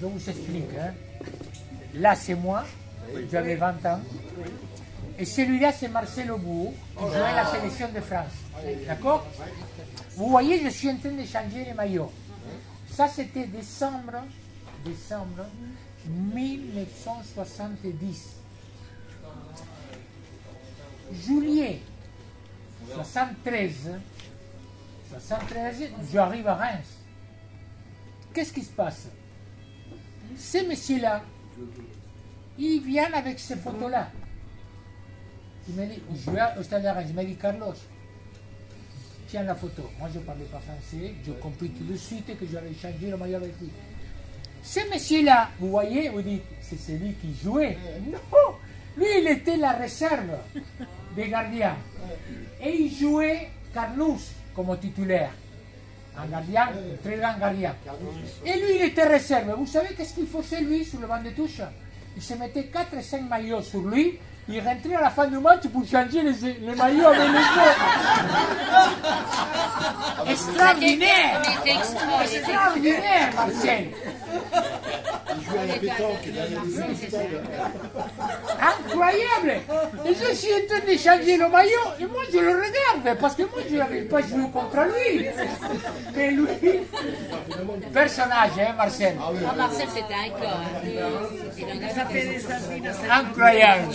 Je vous explique. hein. Là, c'est moi, j'avais 20 ans. Et celui-là, c'est Marcel Aubourg, qui jouait à la sélection de France. D'accord? Vous voyez, je suis en train de changer les maillots. Ça, c'était décembre, décembre 1970. Juillet 73, 73, j'arrive à Reims. Qu'est-ce qui se passe? Ces messieurs-là, ils viennent avec ces photos-là. Il m'a dit, je vais au stade il m'a dit, Carlos, tiens la photo. Moi, je ne parlais pas français, j'ai compris tout de suite que j'allais changer le maillot avec lui. Ces messieurs-là, vous voyez, vous dites, c'est celui qui jouait. Non, lui, il était la réserve des gardiens. Et il jouait Carnous comme titulaire. Un gardien, un très grand gardien. Et lui, il était réserve. Vous savez qu'est-ce qu'il faisait, lui, sur le banc de touche? Il se mettait 4 et 5 maillots sur lui. Il rentrait à la fin du match pour changer les, les maillots avec les autres. Extraordinaire Il était extra, il était Extraordinaire, Marcel À la pétanque. Incroyable Et je suis en train de changer le maillot et moi je le regarde parce que moi je n'avais pas joué contre lui. Mais lui, personnage, hein, Marcel Ah, Marcel, c'était un corps. hein. Incroyable